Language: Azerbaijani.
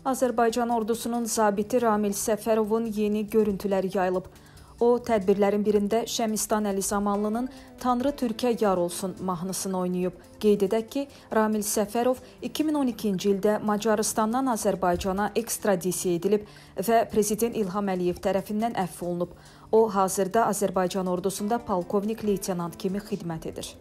Azərbaycan ordusunun zabiti Ramil Səfərovun yeni görüntüləri yayılıb. O, tədbirlərin birində Şəmistan Əli Zamanlının Tanrı Türkə yar olsun mahnısını oynayıb. Qeyd edək ki, Ramil Səfərov 2012-ci ildə Macarıstandan Azərbaycana ekstradisiya edilib və Prezident İlham Əliyev tərəfindən əfv olunub. O, hazırda Azərbaycan ordusunda polkovnik leytenant kimi xidmət edir.